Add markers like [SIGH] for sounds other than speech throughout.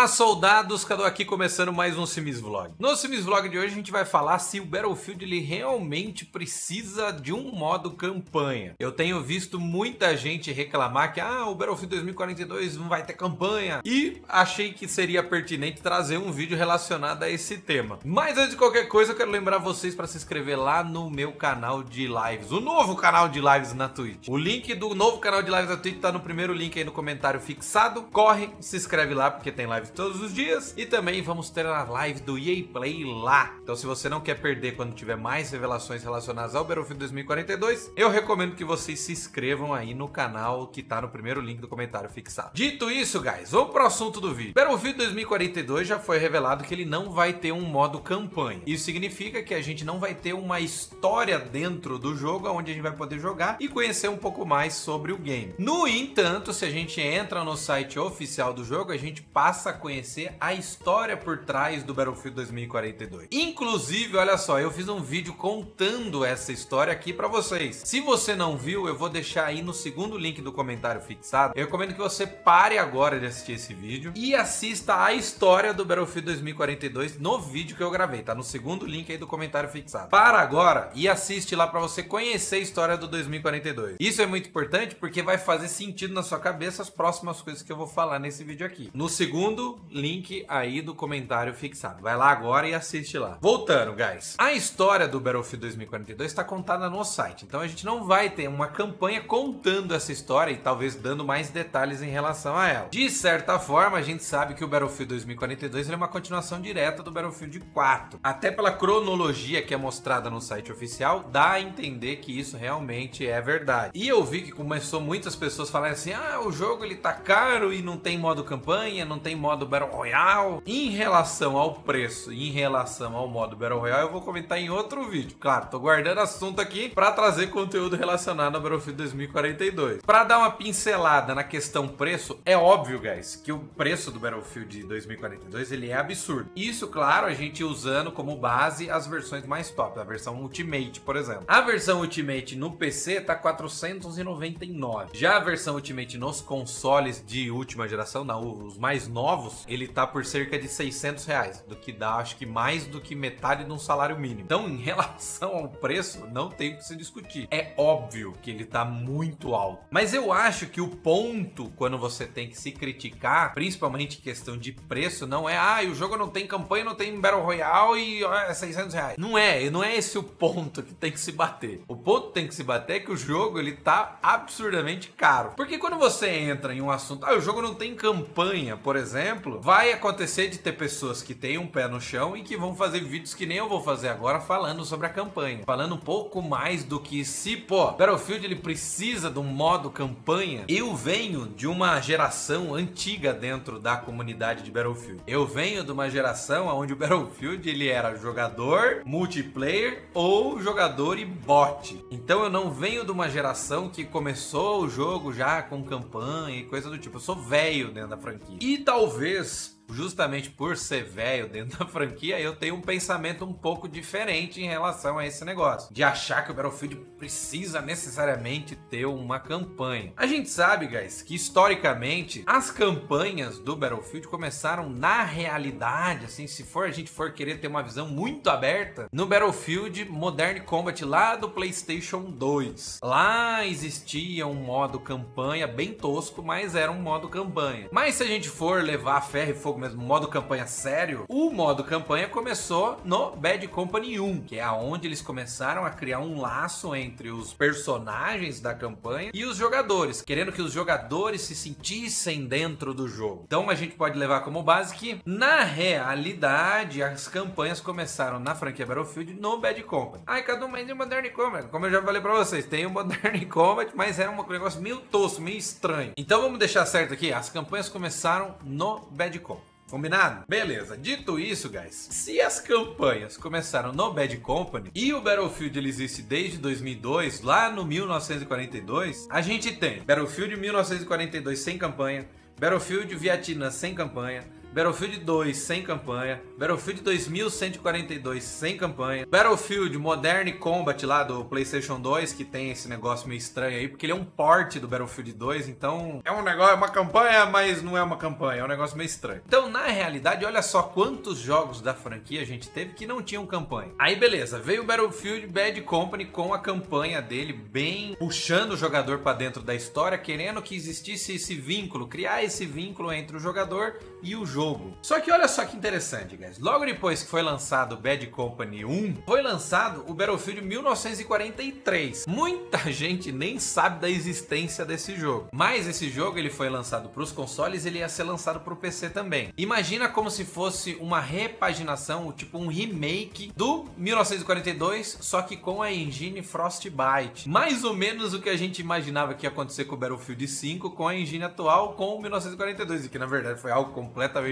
Olá, soldados! Cadu aqui começando mais um Simis Vlog. No Simis Vlog de hoje a gente vai falar se o Battlefield ele realmente precisa de um modo campanha. Eu tenho visto muita gente reclamar que ah, o Battlefield 2042 não vai ter campanha e achei que seria pertinente trazer um vídeo relacionado a esse tema. Mas antes de qualquer coisa, eu quero lembrar vocês para se inscrever lá no meu canal de lives, o novo canal de lives na Twitch. O link do novo canal de lives na Twitch tá no primeiro link aí no comentário fixado. Corre, se inscreve lá porque tem live todos os dias. E também vamos ter a live do EA Play lá. Então se você não quer perder quando tiver mais revelações relacionadas ao Battlefield 2042, eu recomendo que vocês se inscrevam aí no canal que tá no primeiro link do comentário fixado. Dito isso, guys, vamos pro assunto do vídeo. Battlefield 2042 já foi revelado que ele não vai ter um modo campanha. Isso significa que a gente não vai ter uma história dentro do jogo onde a gente vai poder jogar e conhecer um pouco mais sobre o game. No entanto, se a gente entra no site oficial do jogo, a gente passa a conhecer a história por trás do Battlefield 2042. Inclusive, olha só, eu fiz um vídeo contando essa história aqui para vocês. Se você não viu, eu vou deixar aí no segundo link do comentário fixado. Eu recomendo que você pare agora de assistir esse vídeo e assista a história do Battlefield 2042 no vídeo que eu gravei, tá no segundo link aí do comentário fixado. Para agora e assiste lá para você conhecer a história do 2042. Isso é muito importante porque vai fazer sentido na sua cabeça as próximas coisas que eu vou falar nesse vídeo aqui. No segundo link aí do comentário fixado. Vai lá agora e assiste lá. Voltando, guys. A história do Battlefield 2042 está contada no site. Então a gente não vai ter uma campanha contando essa história e talvez dando mais detalhes em relação a ela. De certa forma, a gente sabe que o Battlefield 2042 é uma continuação direta do Battlefield 4. Até pela cronologia que é mostrada no site oficial, dá a entender que isso realmente é verdade. E eu vi que começou muitas pessoas falarem assim: "Ah, o jogo ele tá caro e não tem modo campanha, não tem modo Battle Royale". Em relação ao preço em relação ao modo Battle Royale, eu vou comentar em outro vídeo. Claro, tô guardando assunto aqui para trazer conteúdo relacionado ao Battlefield 2042. Para dar uma pincelada na questão preço, é óbvio, guys, que o preço do Battlefield 2042 ele é absurdo. Isso, claro, a gente usando como base as versões mais top, a versão Ultimate, por exemplo. A versão Ultimate no PC tá 499. Já a versão Ultimate nos consoles de última geração, não, os mais novos, ele tá por cerca de 600 reais, do que dá, acho que mais do que metade de um salário mínimo. Então, em [LAUGHS] relação ao preço, não tem o que se discutir. É óbvio que ele tá muito alto. Mas eu acho que o ponto quando você tem que se criticar, principalmente questão de preço, não é, ah, o jogo não tem campanha, não tem Battle Royale e é 600 reais. Não é, não é esse o ponto que tem que se bater. O ponto que tem que se bater é que o jogo ele tá absurdamente caro. Porque quando você entra em um assunto, ah, o jogo não tem campanha, por exemplo, vai acontecer de ter pessoas que têm um pé no chão e que vão fazer vídeos que nem eu vou fazer agora falando sobre a campanha, falando um pouco mais do que se, pô, Battlefield ele precisa de um modo campanha. Eu venho de uma geração antiga dentro da comunidade de Battlefield. Eu venho de uma geração onde o Battlefield ele era jogador, multiplayer ou jogador e bot. Então eu não venho de uma geração que começou o jogo já com campanha e coisa do tipo. Eu sou velho dentro da franquia. E talvez vez justamente por ser velho dentro da franquia, eu tenho um pensamento um pouco diferente em relação a esse negócio. De achar que o Battlefield precisa necessariamente ter uma campanha. A gente sabe, guys, que historicamente as campanhas do Battlefield começaram na realidade, assim, se for a gente for querer ter uma visão muito aberta, no Battlefield Modern Combat lá do PlayStation 2. Lá existia um modo campanha bem tosco, mas era um modo campanha. Mas se a gente for levar ferro e fogo mesmo, modo campanha sério, o modo campanha começou no Bad Company 1, que é aonde eles começaram a criar um laço entre os personagens da campanha e os jogadores, querendo que os jogadores se sentissem dentro do jogo. Então a gente pode levar como base que, na realidade, as campanhas começaram na franquia Battlefield no Bad Company. Ai, cada um mais de Modern Combat. Como eu já falei pra vocês, tem o Modern [LAUGHS] Combat, mas é um negócio meio tosco, meio estranho. Então vamos deixar certo aqui, as campanhas começaram no Bad Company. Combinado? Beleza. Dito isso, guys, se as campanhas começaram no Bad Company e o Battlefield ele existe desde 2002, lá no 1942, a gente tem Battlefield 1942 sem campanha, Battlefield Vietnã sem campanha, Battlefield 2 sem campanha, Battlefield 2142 sem campanha, Battlefield Modern Combat lá do PlayStation 2, que tem esse negócio meio estranho aí, porque ele é um port do Battlefield 2, então é um negócio, é uma campanha, mas não é uma campanha, é um negócio meio estranho. Então, na realidade, olha só quantos jogos da franquia a gente teve que não tinham campanha. Aí beleza, veio o Battlefield Bad Company com a campanha dele bem puxando o jogador para dentro da história, querendo que existisse esse vínculo, criar esse vínculo entre o jogador e o jogo. Só que olha só que interessante, guys. Logo depois que foi lançado Bad Company 1, foi lançado o Battlefield 1943. Muita [LAUGHS] gente nem sabe da existência desse jogo. Mas esse jogo ele foi lançado para os consoles, ele ia ser lançado para o PC também. Imagina como se fosse uma repaginação, tipo um remake do 1942, só que com a engine Frostbite. Mais ou menos o que a gente imaginava que ia acontecer com o Battlefield 5 com a engine atual com o 1942, e que na verdade foi algo completamente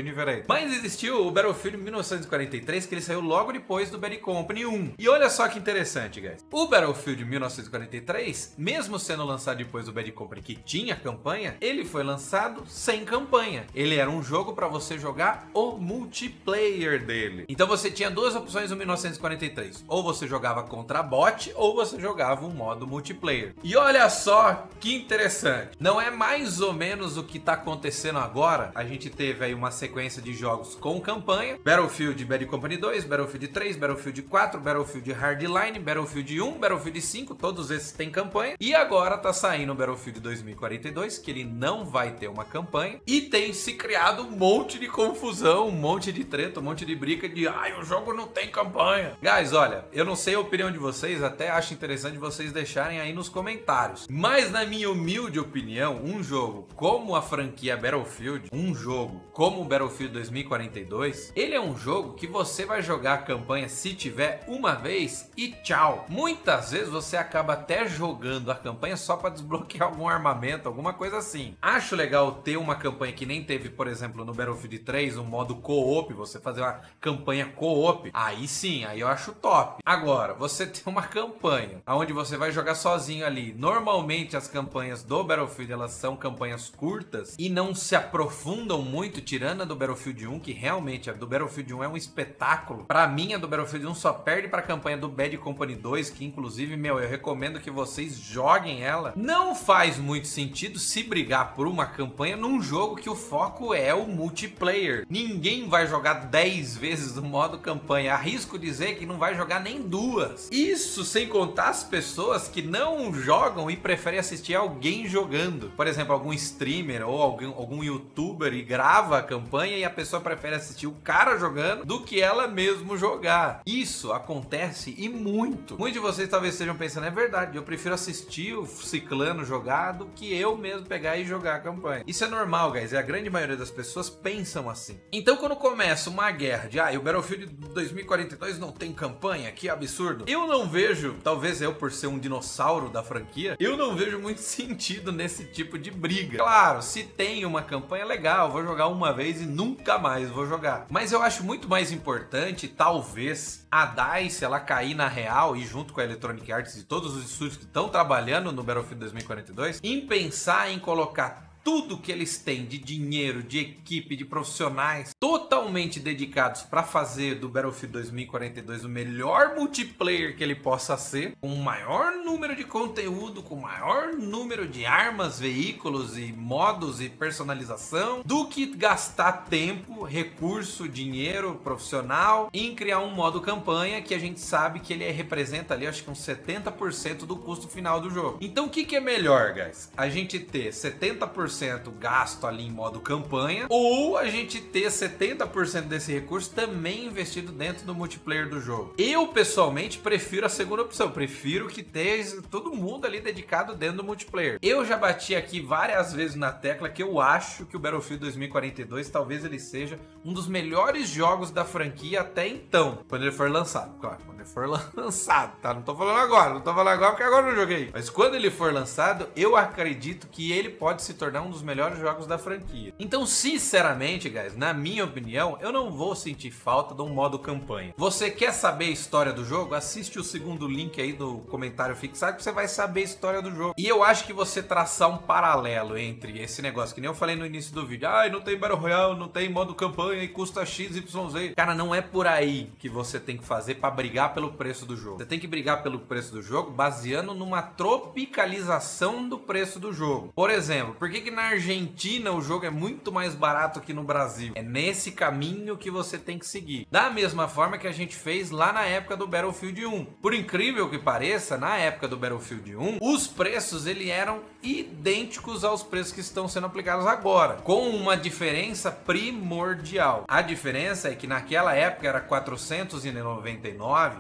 Mas existiu o Battlefield 1943, que ele saiu logo depois do Bad Company 1. E olha só que interessante, guys. O Battlefield 1943, mesmo sendo lançado depois do Bad Company, que tinha campanha, ele foi lançado sem campanha. Ele era um jogo para você jogar o multiplayer dele. Então você tinha duas opções no 1943. Ou você jogava contra bot, ou você jogava um modo multiplayer. E olha só que interessante. Não é mais ou menos o que tá acontecendo agora? A gente teve aí uma sequência de jogos com campanha. Battlefield Bad Company 2, Battlefield 3, Battlefield 4, Battlefield Hardline, Battlefield 1, Battlefield 5, todos esses têm campanha. E agora tá saindo o Battlefield 2042, que ele não vai ter uma campanha. E tem se criado um monte de confusão, um monte de treta, um monte de briga de ai, o jogo não tem campanha. Guys, olha, eu não sei a opinião de vocês, até acho interessante vocês deixarem aí nos comentários. Mas na minha humilde opinião, um jogo como a franquia Battlefield, um jogo como o Battlefield 2042, ele é um jogo que você vai jogar a campanha se tiver uma vez e tchau. Muitas vezes você acaba até jogando a campanha só para desbloquear algum armamento, alguma coisa assim. Acho legal ter uma campanha que nem teve, por exemplo, no Battlefield 3, um modo co-op, você fazer uma campanha co-op. Aí sim, aí eu acho top. Agora, você [LAUGHS] tem uma campanha onde você vai jogar sozinho ali. Normalmente as campanhas do Battlefield elas são campanhas curtas e não se aprofundam muito, tirando do Battlefield 1, que realmente a do Battlefield 1 é um espetáculo. Para mim, a do Battlefield 1 só perde para a campanha do Bad Company 2, que inclusive, meu, eu recomendo que vocês joguem ela. Não faz muito sentido se brigar por uma campanha num jogo que o foco é o multiplayer. Ninguém vai jogar 10 vezes no modo campanha. Arrisco dizer que não vai jogar nem duas. Isso sem contar as pessoas que não jogam e preferem assistir alguém jogando. Por exemplo, algum streamer ou algum, algum youtuber e grava a campanha e a pessoa prefere assistir o cara jogando do que ela mesmo jogar. Isso acontece e muito. Muitos de vocês talvez estejam pensando, é verdade, eu prefiro assistir o ciclano jogar do que eu mesmo pegar e jogar a campanha. Isso é normal, guys, e a grande maioria das pessoas pensam assim. Então quando começa uma guerra de, ah, o Battlefield 2042 não tem campanha, que absurdo. Eu não vejo, talvez eu por ser um dinossauro da franquia, eu não vejo muito [LAUGHS] sentido nesse tipo de briga. Claro, se tem uma campanha legal, vou jogar uma vez e nunca mais vou jogar. Mas eu acho muito mais importante, talvez, a DICE ela cair na real e junto com a Electronic Arts e todos os estúdios que estão trabalhando no Battlefield 2042 em pensar em colocar tudo que eles têm de dinheiro, de equipe, de profissionais totalmente dedicados para fazer do Battlefield 2042 o melhor multiplayer que ele possa ser, com o maior número de conteúdo, com o maior número de armas, veículos e modos e personalização, do que gastar tempo, recurso, dinheiro profissional em criar um modo campanha que a gente sabe que ele representa ali acho que uns 70% do custo final do jogo. Então o que, que é melhor, guys? A gente ter 70% gasto ali em modo campanha, ou a gente ter 70% desse recurso também investido dentro do multiplayer do jogo. Eu pessoalmente prefiro a segunda opção, prefiro que tenha todo mundo ali dedicado dentro do multiplayer. Eu já bati aqui várias vezes na tecla que eu acho que o Battlefield 2042 talvez ele seja um dos melhores jogos da franquia até então, quando ele for lançado. Claro, quando ele for [LAUGHS] lançado, tá? Não tô falando agora, não tô falando agora porque agora não joguei. Mas quando ele for lançado, eu acredito que ele pode se tornar um dos melhores jogos da franquia. Então, sinceramente, guys, na minha opinião, eu não vou sentir falta de um modo campanha. Você quer saber a história do jogo? Assiste o segundo link aí do comentário fixado que você vai saber a história do jogo. E eu acho que você traçar um paralelo entre esse negócio, que nem eu falei no início do vídeo, ah, não tem Battle Royale, não tem modo campanha e custa XYZ. Cara, não é por aí que você tem que fazer para brigar pelo preço do jogo. Você tem que brigar pelo preço do jogo baseando numa tropicalização do preço do jogo. Por exemplo, por que, que na Argentina o jogo é muito mais barato que no Brasil? É nesse caminho que você tem que seguir. Da mesma forma que a gente fez lá na época do Battlefield 1. Por incrível que pareça, na época do Battlefield 1, os preços ele eram idênticos aos preços que estão sendo aplicados agora, com uma diferença primordial. A diferença é que naquela época era 499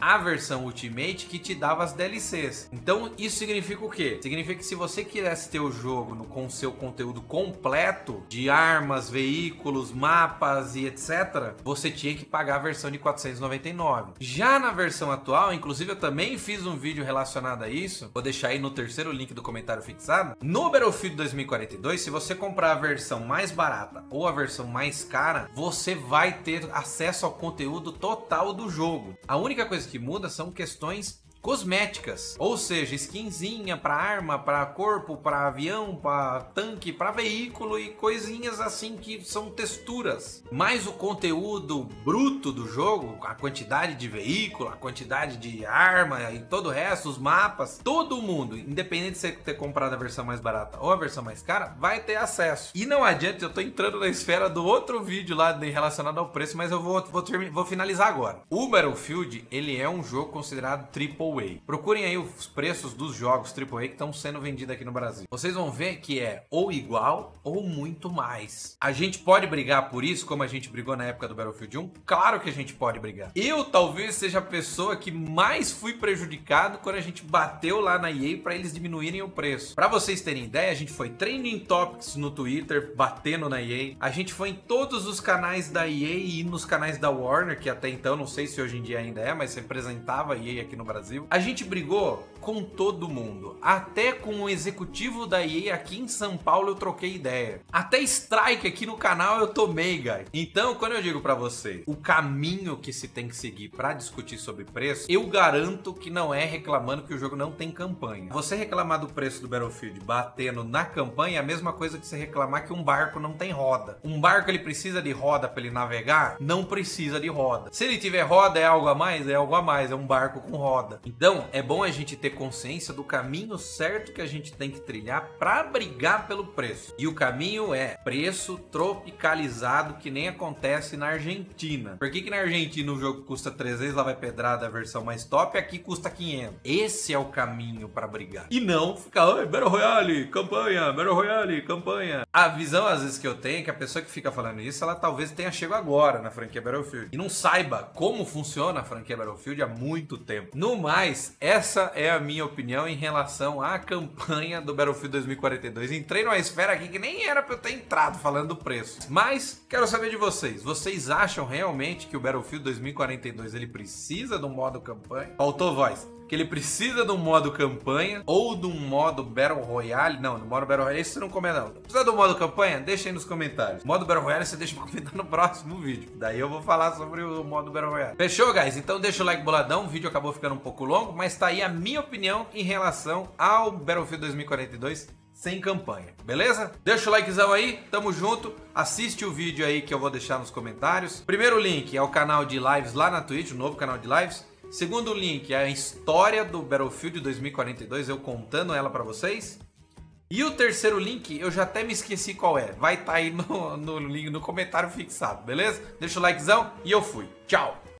a versão Ultimate que te dava as DLCs. Então isso significa o quê? Significa que se você quisesse ter o jogo no, com seu conteúdo completo de armas, veículos, mapas e etc, você tinha que pagar a versão de 499. Já na versão atual, inclusive eu também fiz um vídeo relacionado a isso, vou deixar aí no terceiro link do comentário fixado. No Battlefield 2042, se você comprar a versão mais barata ou a versão mais cara, você vai ter acesso ao conteúdo total do jogo. A única coisa que muda são questões cosméticas, ou seja, skinzinha para arma, para corpo, para avião, para tanque, para veículo e coisinhas assim que são texturas. Mas o conteúdo bruto do jogo, a quantidade de veículo, a quantidade de arma e todo o resto, os mapas, todo mundo, independente de você ter comprado a versão mais barata ou a versão mais cara, vai ter acesso. E não adianta, eu tô entrando na esfera do outro vídeo lá relacionado ao preço, mas eu vou, vou, vou finalizar agora. O Battlefield, ele é um jogo considerado triple AAA. Procurem aí os preços dos jogos AAA que estão sendo vendidos aqui no Brasil. Vocês vão ver que é ou igual ou muito mais. A gente pode brigar por isso, como a gente brigou na época do Battlefield 1? Claro que a gente pode brigar. Eu talvez seja a pessoa que mais fui prejudicado quando a gente bateu lá na EA para eles diminuírem o preço. Para vocês terem ideia, a gente foi trending topics no Twitter, batendo na EA. A gente foi em todos os canais da EA e nos canais da Warner, que até então não sei se hoje em dia ainda é, mas representava a EA aqui no Brasil. A gente brigou com todo mundo. Até com o executivo da EA aqui em São Paulo eu troquei ideia. Até strike aqui no canal eu tomei, guys. Então, quando eu digo para você o caminho que se tem que seguir para discutir sobre preço, eu garanto que não é reclamando que o jogo não tem campanha. Você reclamar do preço do Battlefield batendo na campanha é a mesma coisa que você reclamar que um barco não tem roda. Um barco ele precisa de roda para ele navegar? Não precisa de roda. Se ele tiver roda é algo a mais? É algo a mais, é um barco com roda. Então, é bom a gente ter consciência do caminho certo que a gente tem que trilhar para brigar pelo preço. E o caminho é preço tropicalizado que nem acontece na Argentina. Por que, que na Argentina o jogo custa 300, lá vai pedrada a versão mais top, aqui custa 500? Esse é o caminho para brigar. E não ficar, oi, Battle Royale, campanha, Battle Royale, campanha. A visão às vezes que eu tenho é que a pessoa que fica falando isso, ela talvez tenha chegado agora na franquia Battlefield e não saiba como funciona a franquia Battlefield há muito tempo. No mais, essa é a minha opinião em relação à campanha do Battlefield 2042. Entrei numa esfera aqui que nem era pra eu ter entrado falando do preço. Mas quero saber de vocês. Vocês acham realmente que o Battlefield 2042 ele precisa do modo campanha? Faltou voz que ele precisa de um modo campanha ou de um modo Battle Royale. Não, no modo Battle Royale você não comenta não. Precisa do modo campanha? Deixa aí nos comentários. Modo Battle Royale você deixa pra comentar no próximo vídeo. Daí eu vou falar sobre o modo Battle Royale. Fechou, guys? Então deixa o like boladão. O vídeo acabou ficando um pouco longo, mas tá aí a minha opinião em relação ao Battlefield 2042 sem campanha, beleza? Deixa o likezão aí, tamo junto. Assiste o vídeo aí que eu vou deixar nos comentários. Primeiro link é o canal de lives lá na Twitch, o novo canal de lives. Segundo link é a história do Battlefield 2042, eu contando ela para vocês. E o terceiro link, eu já até me esqueci qual é. Vai estar tá aí no, no, no comentário fixado, beleza? Deixa o likezão e eu fui. Tchau!